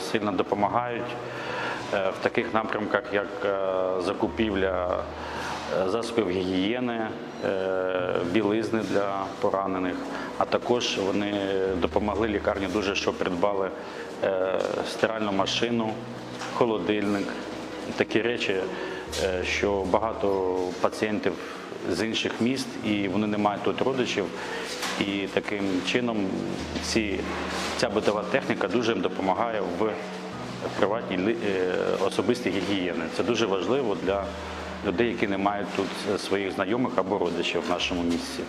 сильно допомагають е, в таких напрямках, як е, закупівля е, засобів гігієни, білизни для поранених, а також вони допомогли лікарні дуже, що придбали стиральну машину, холодильник, такі речі, що багато пацієнтів з інших міст і вони не мають тут родичів. І таким чином ці, ця битова техніка дуже їм допомагає в приватній е, особистій гігієни. Це дуже важливо для людей, які не мають тут своїх знайомих або родичів в нашому місці.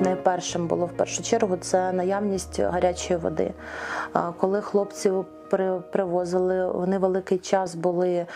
Найпершим було в першу чергу це наявність гарячої води. Коли хлопці привозили, вони великий час були е,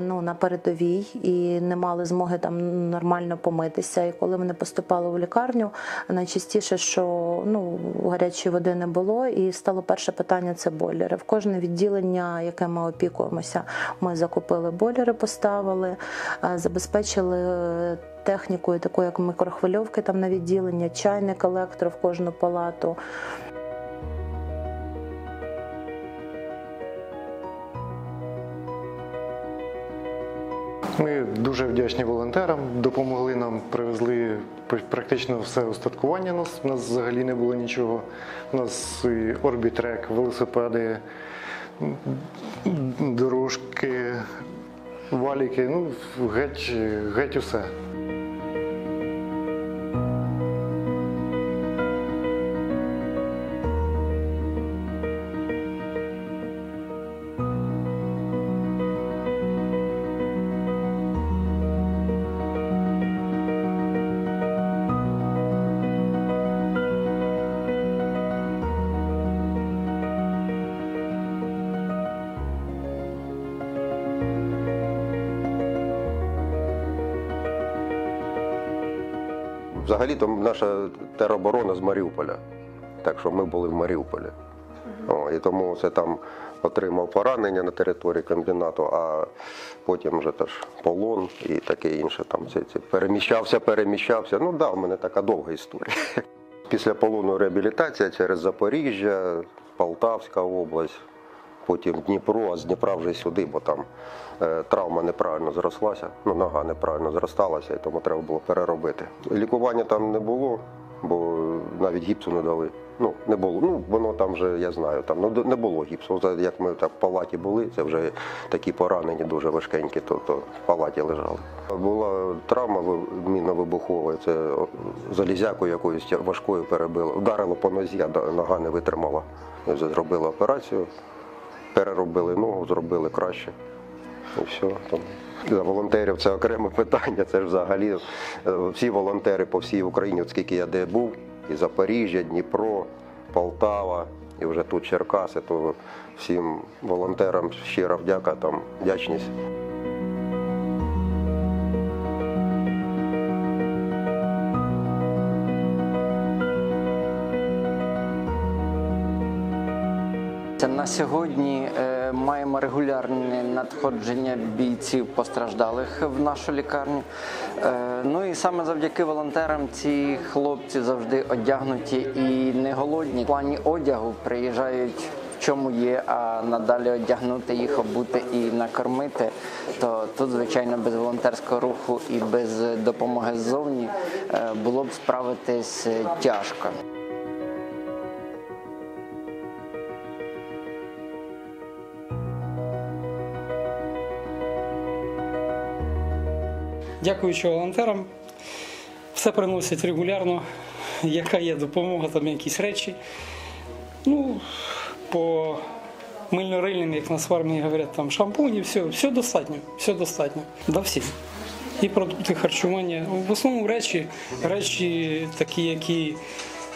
ну, на передовій і не мали змоги там нормально помитися. І коли вони поступали в лікарню, найчастіше, що ну, гарячої води не було, і стало перше питання це бойлери. В кожне відділення, яке ми опікуємося, ми закупили бойлери, поставили, е, забезпечили технікою, такою як микрохвильовки там на відділення, чайник, електро в кожну палату. Ми дуже вдячні волонтерам, допомогли нам, привезли практично все устаткування. Нас, у нас взагалі не було нічого. У нас і орбітрек, велосипеди, дорожки, валіки, ну геть, геть усе. Взагалі-то наша тероборона з Маріуполя. Так що ми були в Маріуполі. О, і тому це там отримав поранення на території комбінату, а потім вже теж полон і таке інше. Там це, це переміщався, переміщався. Ну да, в мене така довга історія. Після полону реабілітація через Запоріжжя, Полтавська область, потім Дніпро, а з Дніпра вже сюди, бо там е, травма неправильно зрослася, ну нога неправильно зросталася, і тому треба було переробити. Лікування там не було, бо навіть гіпсу не дали. Ну, не було. Ну, воно там вже, я знаю, там ну, не було гіпсу. Як ми так в палаті були, це вже такі поранені, дуже важкенькі, то, то в палаті лежали. Була травма ви- мінно-вибухова, це о, залізякою якоюсь важкою перебило. Вдарило по нозі, а нога не витримала. Зробили операцію, переробили ногу, зробили краще. І все. Там. За волонтерів це окреме питання. Це ж взагалі е, всі волонтери по всій Україні, от скільки я де був, і Запоріжжя, Дніпро, Полтава, і вже тут Черкаси, то всім волонтерам щира вдяка, там вдячність. На сьогодні е, маємо регулярне надходження бійців постраждалих в нашу лікарню. Е, ну і саме завдяки волонтерам ці хлопці завжди одягнуті і не голодні. В плані одягу приїжджають чому є, а надалі одягнути їх, обути і накормити. То тут, звичайно, без волонтерського руху і без допомоги ззовні е, було б справитись тяжко. Дякуючи волонтерам, все приносять регулярно, яка є допомога, там якісь речі. Ну, по мильно-рильним, як нас в армії говорять, там шампуні, все, все достатньо, все достатньо. Да всім. І продукти харчування. В основному речі, речі такі, які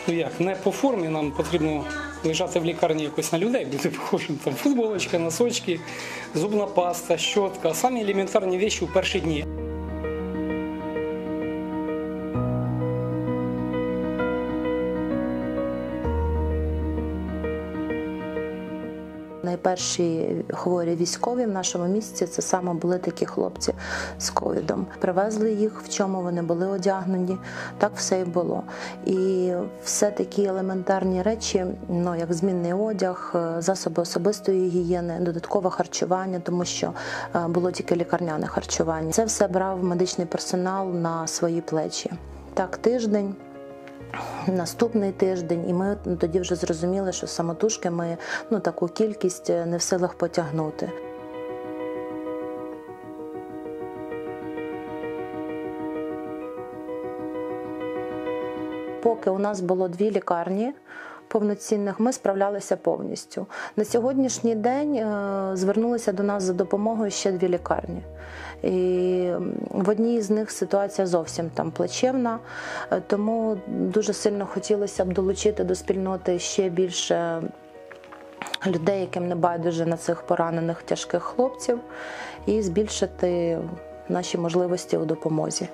ну як, не по формі, нам потрібно лежати в лікарні якось на людей, бути похожим. Там футболочка, носочки, зубна паста, щотка, самі елементарні речі у перші дні. Найперші хворі військові в нашому місті це саме були такі хлопці з ковідом. Привезли їх, в чому вони були одягнені. Так все і було. І все такі елементарні речі, ну як змінний одяг, е, засоби особистої гігієни, додаткове харчування, тому що е, було тільки лікарняне харчування. Це все брав медичний персонал на свої плечі. Так, тиждень. Наступний тиждень, і ми тоді вже зрозуміли, що самотужки ми ну таку кількість е, не в силах потягнути. Поки у нас було дві лікарні повноцінних, ми справлялися повністю. На сьогоднішній день е, звернулися до нас за допомогою ще дві лікарні. І в одній з них ситуація зовсім там плачевна, е, тому дуже сильно хотілося б долучити до спільноти ще більше людей, яким не байдуже на цих поранених тяжких хлопців, і збільшити наші можливості у допомозі.